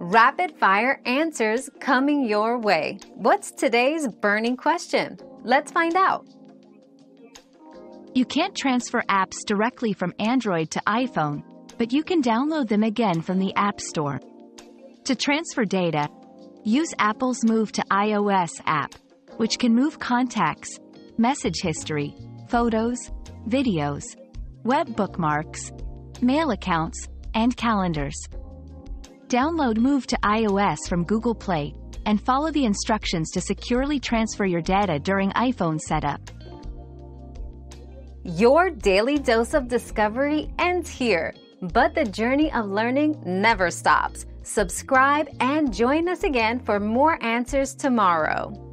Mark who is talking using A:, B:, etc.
A: Rapid fire answers coming your way. What's today's burning question? Let's find out.
B: You can't transfer apps directly from Android to iPhone, but you can download them again from the App Store. To transfer data, use Apple's Move to iOS app, which can move contacts, message history, photos, videos, web bookmarks, mail accounts, and calendars. Download Move to iOS from Google Play and follow the instructions to securely transfer your data during iPhone setup.
A: Your daily dose of discovery ends here, but the journey of learning never stops. Subscribe and join us again for more answers tomorrow.